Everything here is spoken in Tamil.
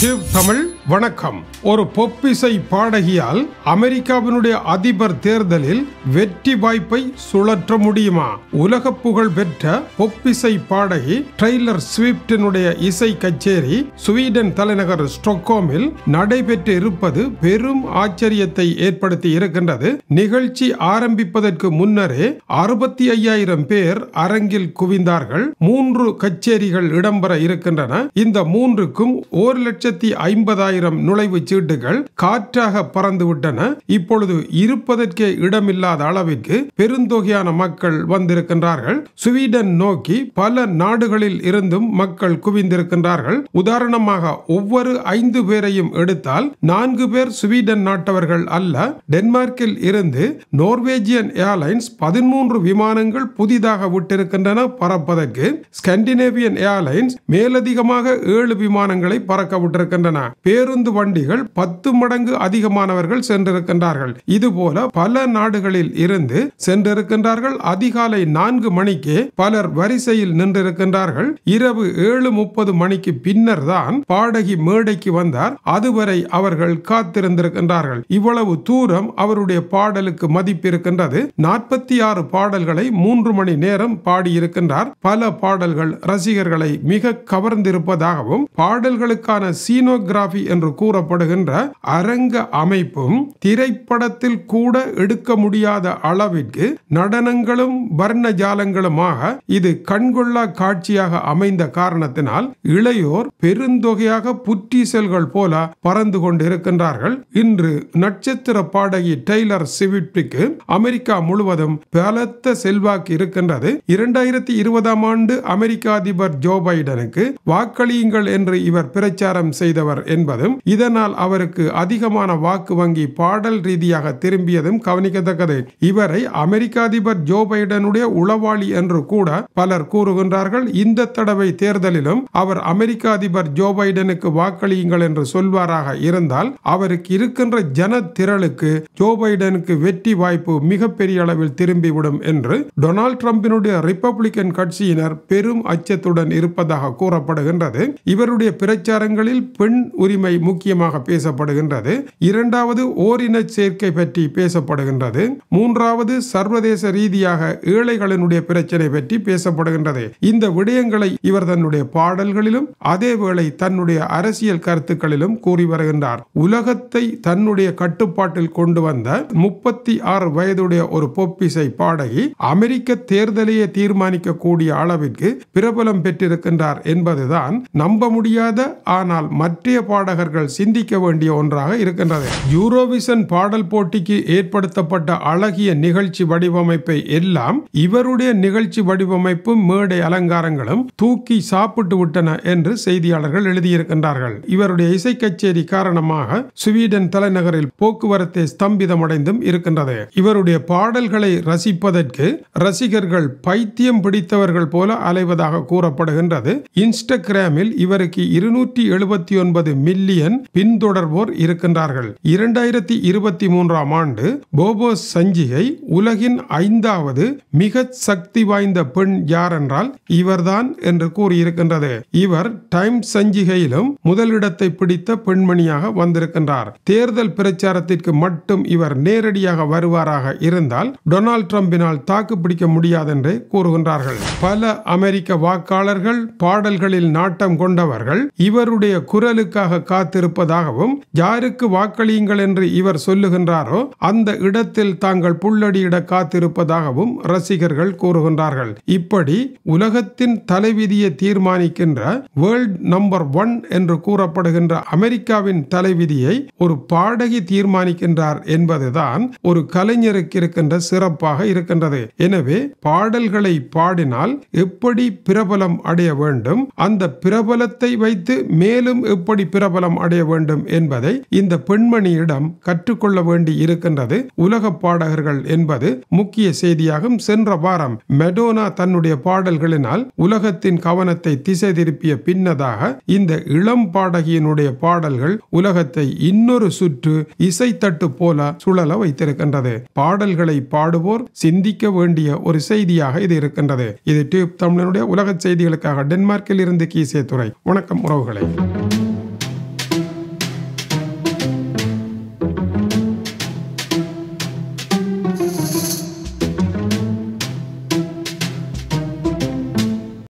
டியூப் தமிழ் வணக்கம். ஒரு பொப்பிசை பாடகியால் அமெரிக்காவினுடைய அதிபர் தேர்தலில் வெற்றி வாய்ப்பை சுழற்ற முடியுமா? உலக புகழ் பெற்ற பொப்பிசை பாடகி ட்ரெய்லர் ஸ்விப்டினுடைய இசை கச்சேரி ஸ்வீடன் தலைநகர் ஸ்டொக்ஹோமில் நடைபெற்று இருப்பது பெரும் ஆச்சரியத்தை ஏற்படுத்தி இருக்கின்றது. நிகழ்ச்சி ஆரம்பிப்பதற்கு முன்னரே அறுபத்தி ஐயாயிரம் பேர் அரங்கில் குவிந்தார்கள். மூன்று கச்சேரிகள் இடம்பெற இருக்கின்றன. இந்த மூன்றுக்கும் ஒரு லட்சம் லட்சத்தி ஐம்பதாயிரம் நுழைவுச் சீட்டுகள் காற்றாக பறந்துவிட்டன. இப்பொழுது இருப்பதற்கே இடமில்லாத அளவிற்கு பெருந்தொகையான மக்கள் வந்திருக்கின்றார்கள். ஸ்வீடன் நோக்கி பல நாடுகளில் இருந்தும் மக்கள் குவிந்திருக்கின்றார்கள். உதாரணமாக ஒவ்வொரு ஐந்து பேரையும் எடுத்தால் நான்கு பேர் ஸ்வீடன் நாட்டவர்கள் அல்ல. டென்மார்க்கில் இருந்து நோர்வேஜியன் ஏர்லைன்ஸ் பதிமூன்று விமானங்கள் புதிதாக விட்டிருக்கின்றன. பறப்பதற்கு ஸ்கண்டினேவியன் ஏர்லைன்ஸ் மேலதிகமாக ஏழு விமானங்களை பறக்க விட்டிருக்கின்றன பேருந்து வண்டிகள் பத்து மடங்கு அதிகமானவர்கள் சென்றிருக்கின்றார்கள். இதுபோல பல நாடுகளில் இருந்து சென்றிருக்கின்றார்கள். அதிகாலை நான்கு மணிக்கே பலர் வரிசையில் நின்றிருக்கின்றார்கள். இரவு ஏழு முப்பது மணிக்கு பின்னர் தான் பாடகி மேடைக்கு வந்தார். அதுவரை அவர்கள் காத்திருந்திருக்கின்றார்கள். இவ்வளவு தூரம் அவருடைய பாடலுக்கு மதிப்பு இருக்கின்றது நாற்பத்தி ஆறு பாடல்களை மூன்று மணி நேரம் பாடியிருக்கின்றார். பல பாடல்கள் ரசிகர்களை மிக கவர்ந்திருப்பதாகவும் பாடல்களுக்கான சீனோகிராபி என்று கூறப்படுகின்ற அரங்க அமைப்பும் திரைப்படத்தில் கூட எடுக்க முடியாத அளவிற்கு நடனங்களும் வர்ண ஜாலங்களுமாக இது கண்கொள்ளா காட்சியாக அமைந்த காரணத்தினால் இளையோர் பெருந்தொகையாக புற்றீசல்கள் போல பறந்து கொண்டிருக்கின்றார்கள். இன்று நட்சத்திர பாடகி டெய்லர் சிவிட்டுக்கு அமெரிக்கா முழுவதும் பலத்த செல்வாக்கு இருக்கின்றது. இரண்டாயிரத்தி இருபதாம் ஆண்டு அமெரிக்க அதிபர் ஜோ பைடனுக்கு வாக்களியுங்கள் என்று இவர் பிரச்சாரம் செய்தவர் என்பதும் இதனால் அவருக்கு அதிகமான வாக்கு வங்கி பாடல் ரீதியாக திரும்பியதும் கவனிக்கத்தக்கது. இவரை அமெரிக்க அதிபர் ஜோ பைடனுடைய உளவாளி என்று கூட பலர் கூறுகின்றார்கள். இந்த தடவை தேர்தலிலும் அவர் அமெரிக்க அதிபர் ஜோ பைடனுக்கு வாக்களியுங்கள் என்று சொல்வாராக இருந்தால் அவருக்கு இருக்கின்ற ஜன திரளுக்கு ஜோ பைடனுக்கு வெற்றி வாய்ப்பு மிகப்பெரிய அளவில் திரும்பிவிடும் என்று டொனால்ட் ட்ரம்பினுடைய ரிப்பப்ளிகன் கட்சியினர் பெரும் அச்சத்துடன் இருப்பதாக கூறப்படுகின்றது. இவருடைய பிரச்சாரங்களில் பெண் உரிமை முக்கியமாக பேசப்படுகின்றது. இரண்டாவது ஓரின சேர்க்கை பற்றி பேசப்படுகின்றது. மூன்றாவது சர்வதேச ரீதியாக ஏழைகளினுடைய பிரச்சனை பற்றி பேசப்படுகின்றது. இந்த விடயங்களை இவர் தன்னுடைய பாடல்களிலும் அதேவேளை தன்னுடைய அரசியல் கருத்துக்களிலும் கூறி வருகின்றார். உலகத்தை தன்னுடைய கட்டுப்பாட்டில் கொண்டு வந்த முப்பத்தி ஆறு வயதுடைய ஒரு பொப்பிசை பாடகி அமெரிக்க தேர்தலையே தீர்மானிக்கக்கூடிய அளவிற்கு பிரபலம் பெற்றிருக்கின்றார் என்பதுதான் நம்ப முடியாத ஆனால் மற்றைய பாடகர்கள் சிந்திக்க வேண்டிய ஒன்றாக இருக்கின்றது. யூரோவிசன் பாடல் போட்டிக்கு ஏற்படுத்தப்பட்ட அழகிய நிகழ்ச்சி வடிவமைப்பை எல்லாம் இவருடைய நிகழ்ச்சி வடிவமைப்பும் மேடை அலங்காரங்களும் தூக்கி சாப்பிட்டு விட்டன என்று செய்தியாளர்கள் எழுதியிருக்கின்றார்கள். இவருடைய இசை கச்சேரி காரணமாக ஸ்வீடன் தலைநகரில் போக்குவரத்தை ஸ்தம்பிதமடைந்தும் இருக்கின்றது. இவருடைய பாடல்களை ரசிப்பதற்கு ரசிகர்கள் பைத்தியம் பிடித்தவர்கள் போல அலைவதாக கூறப்படுகின்றது. இன்ஸ்டாகிராமில் இவருக்கு இருநூற்றி எழுபத்தி ஒன்பது மில்லியன் பின்தொடர்வோர் இருக்கின்றார்கள். இரண்டாயிரத்தி இருபத்தி மூன்றாம் ஆண்டு போபோ சஞ்சிகை உலகின் ஐந்தாவது மிக சக்தி வாய்ந்த பெண் யார் என்றால் இவர்தான் என்று கூறியிருக்கின்றது. இவர் டைம் சஞ்சிகையிலும் முதலிடத்தை பிடித்த பெண்மணியாக வந்திருக்கின்றார். தேர்தல் பிரச்சாரத்திற்கு மட்டும் இவர் நேரடியாக வருவாராக இருந்தால் டொனால்ட் ட்ரம்பினால் தாக்கு பிடிக்க முடியாது என்று கூறுகின்றார்கள். பல அமெரிக்க வாக்காளர்கள் பாடல்களில் நாட்டம் கொண்டவர்கள் இவருடைய குரலுக்காக காத்திருப்பதாகவும் யாருக்கு வாக்களியுங்கள் என்று இவர் சொல்லுகின்றாரோ அந்த இடத்தில் தாங்கள் புல்லடியிட காத்திருப்பதாகவும் ரசிகர்கள் கூறுகின்றார்கள். இப்படி உலகத்தின் தலைவிதியை தீர்மானிக்கின்ற வேர்ல்ட் நம்பர் ஒன் என்று கூறப்படுகின்ற அமெரிக்காவின் தலைவிதியை ஒரு பாடகி தீர்மானிக்கின்றார் என்பதுதான் ஒரு கலைஞருக்கு இருக்கின்ற சிறப்பாக இருக்கின்றது. எனவே பாடல்களை பாடினால் எப்படி பிரபலம் அடைய வேண்டும்? அந்த பிரபலத்தை வைத்து மேலும் எப்படி பிரபலம் அடைய வேண்டும் என்பதை இந்த பெண்மணியிடம் கற்றுக்கொள்ள வேண்டி இருக்கின்றது உலக பாடகர்கள் என்பது முக்கிய செய்தியாகும். சென்ற வாரம் மெடோனா தன்னுடைய பாடல்களினால் உலகத்தின் கவனத்தை திசை திருப்பிய பின்னதாக இந்த இளம் பாடகியினுடைய பாடல்கள் உலகத்தை இன்னொரு சுற்று இசைத்தட்டு போல சுழல வைத்திருக்கின்றது. பாடல்களை பாடுவோர் சிந்திக்க வேண்டிய ஒரு செய்தியாக இது இருக்கின்றது. இது டியூப் தமிழனுடைய உலக செய்திகளுக்காக டென்மார்க்கில் இருந்து கீசே துறை. வணக்கம் உறவுகளை.